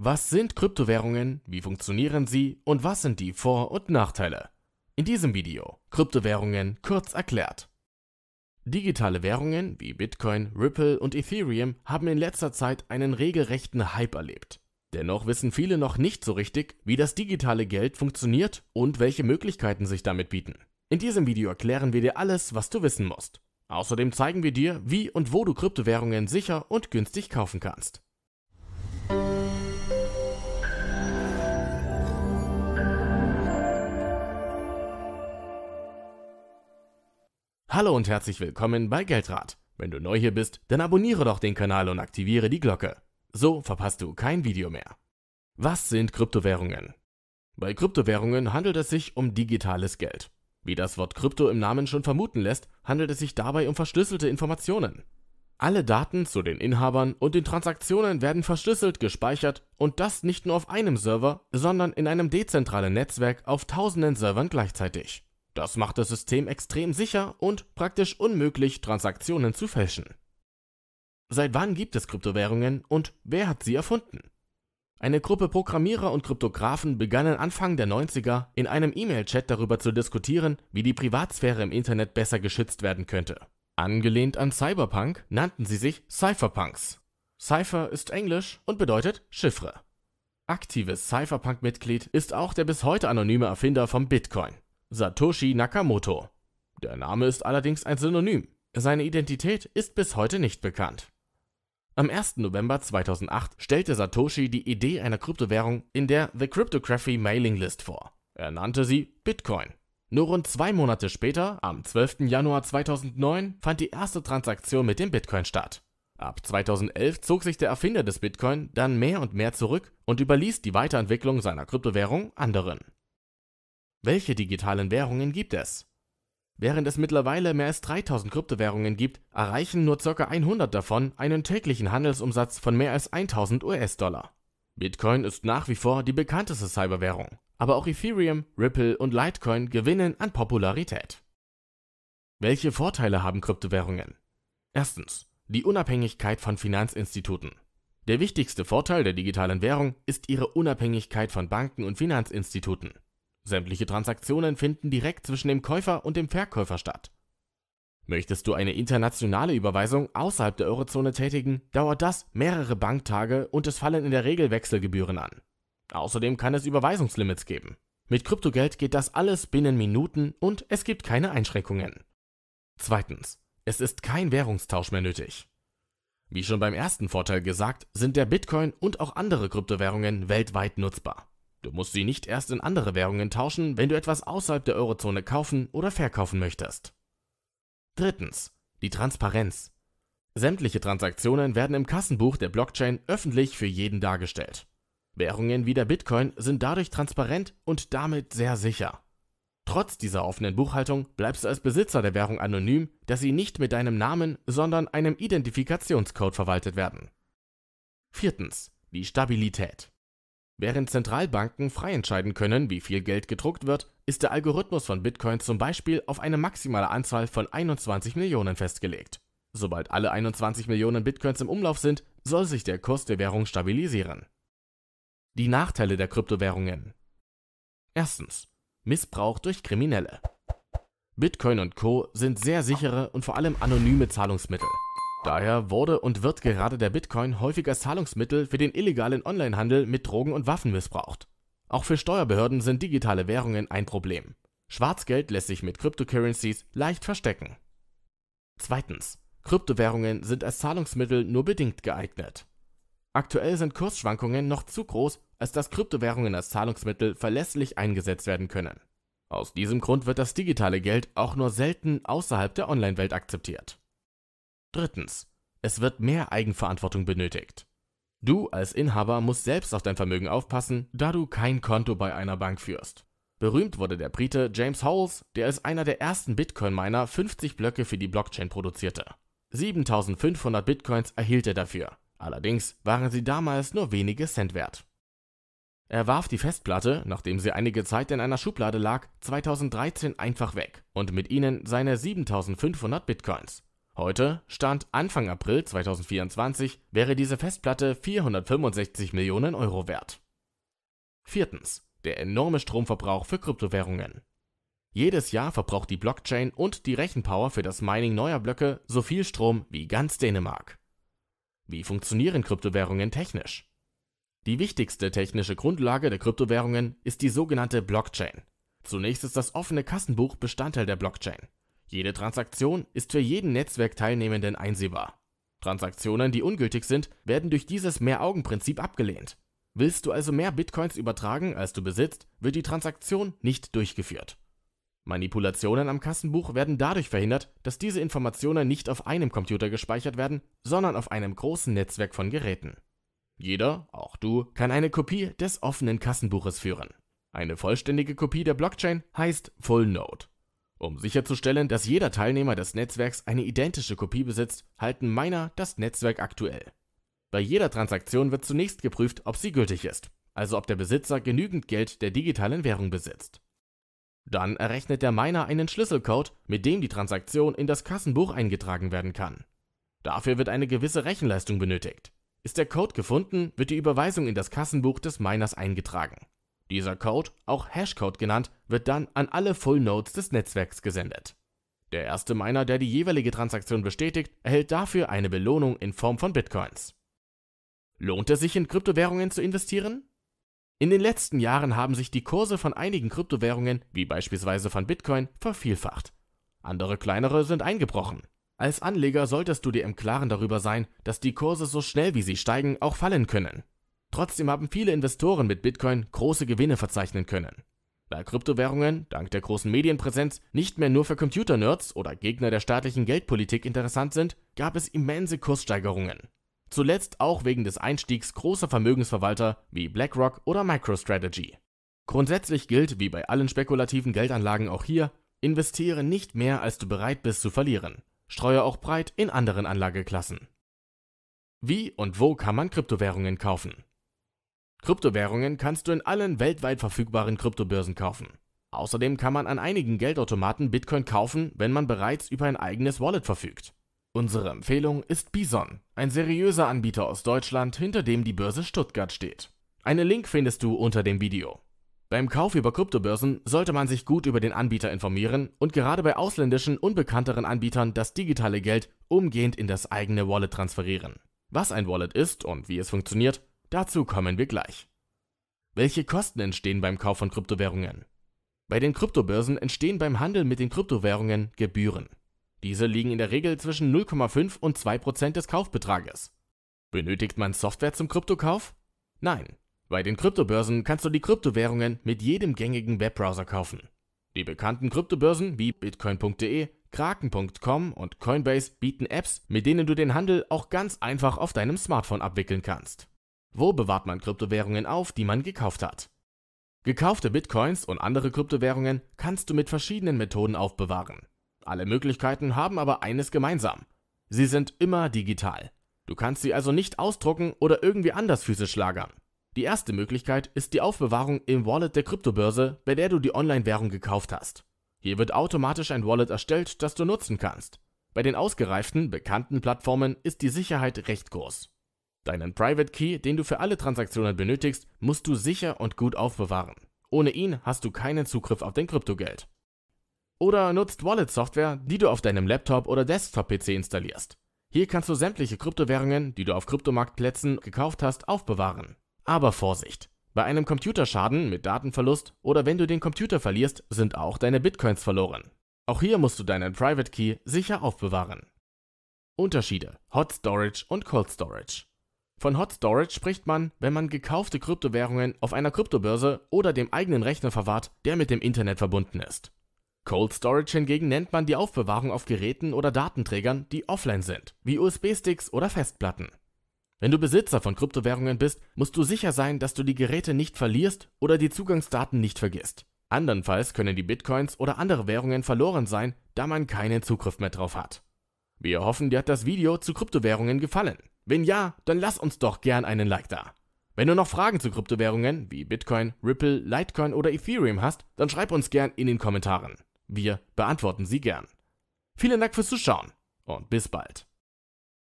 Was sind Kryptowährungen, wie funktionieren sie und was sind die Vor- und Nachteile? In diesem Video Kryptowährungen kurz erklärt. Digitale Währungen wie Bitcoin, Ripple und Ethereum haben in letzter Zeit einen regelrechten Hype erlebt. Dennoch wissen viele noch nicht so richtig, wie das digitale Geld funktioniert und welche Möglichkeiten sich damit bieten. In diesem Video erklären wir dir alles, was du wissen musst. Außerdem zeigen wir dir, wie und wo du Kryptowährungen sicher und günstig kaufen kannst. Hallo und herzlich willkommen bei Geldrat. Wenn du neu hier bist, dann abonniere doch den Kanal und aktiviere die Glocke. So verpasst du kein Video mehr. Was sind Kryptowährungen? Bei Kryptowährungen handelt es sich um digitales Geld. Wie das Wort Krypto im Namen schon vermuten lässt, handelt es sich dabei um verschlüsselte Informationen. Alle Daten zu den Inhabern und den Transaktionen werden verschlüsselt gespeichert und das nicht nur auf einem Server, sondern in einem dezentralen Netzwerk auf tausenden Servern gleichzeitig. Das macht das System extrem sicher und praktisch unmöglich, Transaktionen zu fälschen. Seit wann gibt es Kryptowährungen und wer hat sie erfunden? Eine Gruppe Programmierer und Kryptografen begannen Anfang der 90er in einem E-Mail-Chat darüber zu diskutieren, wie die Privatsphäre im Internet besser geschützt werden könnte. Angelehnt an Cyberpunk nannten sie sich Cypherpunks. Cypher ist Englisch und bedeutet Chiffre. Aktives Cypherpunk-Mitglied ist auch der bis heute anonyme Erfinder vom Bitcoin, Satoshi Nakamoto. Der Name ist allerdings ein Synonym. Seine Identität ist bis heute nicht bekannt. Am 1. November 2008 stellte Satoshi die Idee einer Kryptowährung in der The Cryptography Mailing List vor. Er nannte sie Bitcoin. Nur rund zwei Monate später, am 12. Januar 2009, fand die erste Transaktion mit dem Bitcoin statt. Ab 2011 zog sich der Erfinder des Bitcoin dann mehr und mehr zurück und überließ die Weiterentwicklung seiner Kryptowährung anderen. Welche digitalen Währungen gibt es? Während es mittlerweile mehr als 3000 Kryptowährungen gibt, erreichen nur ca. 100 davon einen täglichen Handelsumsatz von mehr als 1000 US-Dollar. Bitcoin ist nach wie vor die bekannteste Cyberwährung, aber auch Ethereum, Ripple und Litecoin gewinnen an Popularität. Welche Vorteile haben Kryptowährungen? Erstens. Die Unabhängigkeit von Finanzinstituten. Der wichtigste Vorteil der digitalen Währung ist ihre Unabhängigkeit von Banken und Finanzinstituten. Sämtliche Transaktionen finden direkt zwischen dem Käufer und dem Verkäufer statt. Möchtest du eine internationale Überweisung außerhalb der Eurozone tätigen, dauert das mehrere Banktage und es fallen in der Regel Wechselgebühren an. Außerdem kann es Überweisungslimits geben. Mit Kryptogeld geht das alles binnen Minuten und es gibt keine Einschränkungen. Zweitens. Es ist kein Währungstausch mehr nötig. Wie schon beim ersten Vorteil gesagt, sind der Bitcoin und auch andere Kryptowährungen weltweit nutzbar. Du musst sie nicht erst in andere Währungen tauschen, wenn du etwas außerhalb der Eurozone kaufen oder verkaufen möchtest. Drittens. Die Transparenz. Sämtliche Transaktionen werden im Kassenbuch der Blockchain öffentlich für jeden dargestellt. Währungen wie der Bitcoin sind dadurch transparent und damit sehr sicher. Trotz dieser offenen Buchhaltung bleibst du als Besitzer der Währung anonym, da sie nicht mit deinem Namen, sondern einem Identifikationscode verwaltet werden. Viertens. Die Stabilität. Während Zentralbanken frei entscheiden können, wie viel Geld gedruckt wird, ist der Algorithmus von Bitcoin zum Beispiel auf eine maximale Anzahl von 21 Millionen festgelegt. Sobald alle 21 Millionen Bitcoins im Umlauf sind, soll sich der Kurs der Währung stabilisieren. Die Nachteile der Kryptowährungen. Erstens. Missbrauch durch Kriminelle. Bitcoin und Co. sind sehr sichere und vor allem anonyme Zahlungsmittel. Daher wurde und wird gerade der Bitcoin häufig als Zahlungsmittel für den illegalen Onlinehandel mit Drogen und Waffen missbraucht. Auch für Steuerbehörden sind digitale Währungen ein Problem. Schwarzgeld lässt sich mit Cryptocurrencies leicht verstecken. Zweitens. Kryptowährungen sind als Zahlungsmittel nur bedingt geeignet. Aktuell sind Kursschwankungen noch zu groß, als dass Kryptowährungen als Zahlungsmittel verlässlich eingesetzt werden können. Aus diesem Grund wird das digitale Geld auch nur selten außerhalb der Online-Welt akzeptiert. Drittens. Es wird mehr Eigenverantwortung benötigt. Du als Inhaber musst selbst auf dein Vermögen aufpassen, da du kein Konto bei einer Bank führst. Berühmt wurde der Brite James Howells, der als einer der ersten Bitcoin-Miner 50 Blöcke für die Blockchain produzierte. 7500 Bitcoins erhielt er dafür. Allerdings waren sie damals nur wenige Cent wert. Er warf die Festplatte, nachdem sie einige Zeit in einer Schublade lag, 2013 einfach weg und mit ihnen seine 7500 Bitcoins. Heute, Stand Anfang April 2024, wäre diese Festplatte 465 Millionen Euro wert. Viertens. Der enorme Stromverbrauch für Kryptowährungen. Jedes Jahr verbraucht die Blockchain und die Rechenpower für das Mining neuer Blöcke so viel Strom wie ganz Dänemark. Wie funktionieren Kryptowährungen technisch? Die wichtigste technische Grundlage der Kryptowährungen ist die sogenannte Blockchain. Zunächst ist das offene Kassenbuch Bestandteil der Blockchain. Jede Transaktion ist für jeden Netzwerkteilnehmenden einsehbar. Transaktionen, die ungültig sind, werden durch dieses Mehr-Augen-Prinzip abgelehnt. Willst du also mehr Bitcoins übertragen, als du besitzt, wird die Transaktion nicht durchgeführt. Manipulationen am Kassenbuch werden dadurch verhindert, dass diese Informationen nicht auf einem Computer gespeichert werden, sondern auf einem großen Netzwerk von Geräten. Jeder, auch du, kann eine Kopie des offenen Kassenbuches führen. Eine vollständige Kopie der Blockchain heißt Full Node. Um sicherzustellen, dass jeder Teilnehmer des Netzwerks eine identische Kopie besitzt, halten Miner das Netzwerk aktuell. Bei jeder Transaktion wird zunächst geprüft, ob sie gültig ist, also ob der Besitzer genügend Geld der digitalen Währung besitzt. Dann errechnet der Miner einen Schlüsselcode, mit dem die Transaktion in das Kassenbuch eingetragen werden kann. Dafür wird eine gewisse Rechenleistung benötigt. Ist der Code gefunden, wird die Überweisung in das Kassenbuch des Miners eingetragen. Dieser Code, auch Hashcode genannt, wird dann an alle Full Nodes des Netzwerks gesendet. Der erste Miner, der die jeweilige Transaktion bestätigt, erhält dafür eine Belohnung in Form von Bitcoins. Lohnt es sich in Kryptowährungen zu investieren? In den letzten Jahren haben sich die Kurse von einigen Kryptowährungen, wie beispielsweise von Bitcoin, vervielfacht. Andere kleinere sind eingebrochen. Als Anleger solltest du dir im Klaren darüber sein, dass die Kurse so schnell wie sie steigen auch fallen können. Trotzdem haben viele Investoren mit Bitcoin große Gewinne verzeichnen können. Da Kryptowährungen dank der großen Medienpräsenz nicht mehr nur für Computernerds oder Gegner der staatlichen Geldpolitik interessant sind, gab es immense Kurssteigerungen. Zuletzt auch wegen des Einstiegs großer Vermögensverwalter wie BlackRock oder MicroStrategy. Grundsätzlich gilt, wie bei allen spekulativen Geldanlagen auch hier, investiere nicht mehr, als du bereit bist zu verlieren. Streue auch breit in anderen Anlageklassen. Wie und wo kann man Kryptowährungen kaufen? Kryptowährungen kannst du in allen weltweit verfügbaren Kryptobörsen kaufen. Außerdem kann man an einigen Geldautomaten Bitcoin kaufen, wenn man bereits über ein eigenes Wallet verfügt. Unsere Empfehlung ist Bison, ein seriöser Anbieter aus Deutschland, hinter dem die Börse Stuttgart steht. Einen Link findest du unter dem Video. Beim Kauf über Kryptobörsen sollte man sich gut über den Anbieter informieren und gerade bei ausländischen, unbekannteren Anbietern das digitale Geld umgehend in das eigene Wallet transferieren. Was ein Wallet ist und wie es funktioniert, Dazu kommen wir gleich. Welche Kosten entstehen beim Kauf von Kryptowährungen? Bei den Kryptobörsen entstehen beim Handel mit den Kryptowährungen Gebühren. Diese liegen in der Regel zwischen 0,5 und 2% des Kaufbetrages. Benötigt man Software zum Kryptokauf? Nein. Bei den Kryptobörsen kannst du die Kryptowährungen mit jedem gängigen Webbrowser kaufen. Die bekannten Kryptobörsen wie bitcoin.de, kraken.com und Coinbase bieten Apps, mit denen du den Handel auch ganz einfach auf deinem Smartphone abwickeln kannst. Wo bewahrt man Kryptowährungen auf, die man gekauft hat? Gekaufte Bitcoins und andere Kryptowährungen kannst du mit verschiedenen Methoden aufbewahren. Alle Möglichkeiten haben aber eines gemeinsam. Sie sind immer digital. Du kannst sie also nicht ausdrucken oder irgendwie anders physisch lagern. Die erste Möglichkeit ist die Aufbewahrung im Wallet der Kryptobörse, bei der du die Online-Währung gekauft hast. Hier wird automatisch ein Wallet erstellt, das du nutzen kannst. Bei den ausgereiften, bekannten Plattformen ist die Sicherheit recht groß. Deinen Private Key, den du für alle Transaktionen benötigst, musst du sicher und gut aufbewahren. Ohne ihn hast du keinen Zugriff auf dein Kryptogeld. Oder nutzt Wallet-Software, die du auf deinem Laptop oder Desktop-PC installierst. Hier kannst du sämtliche Kryptowährungen, die du auf Kryptomarktplätzen gekauft hast, aufbewahren. Aber Vorsicht! Bei einem Computerschaden mit Datenverlust oder wenn du den Computer verlierst, sind auch deine Bitcoins verloren. Auch hier musst du deinen Private Key sicher aufbewahren. Unterschiede Hot Storage und Cold Storage von Hot Storage spricht man, wenn man gekaufte Kryptowährungen auf einer Kryptobörse oder dem eigenen Rechner verwahrt, der mit dem Internet verbunden ist. Cold Storage hingegen nennt man die Aufbewahrung auf Geräten oder Datenträgern, die offline sind, wie USB-Sticks oder Festplatten. Wenn du Besitzer von Kryptowährungen bist, musst du sicher sein, dass du die Geräte nicht verlierst oder die Zugangsdaten nicht vergisst. Andernfalls können die Bitcoins oder andere Währungen verloren sein, da man keinen Zugriff mehr drauf hat. Wir hoffen, dir hat das Video zu Kryptowährungen gefallen. Wenn ja, dann lass uns doch gern einen Like da. Wenn du noch Fragen zu Kryptowährungen wie Bitcoin, Ripple, Litecoin oder Ethereum hast, dann schreib uns gern in den Kommentaren. Wir beantworten sie gern. Vielen Dank fürs Zuschauen und bis bald.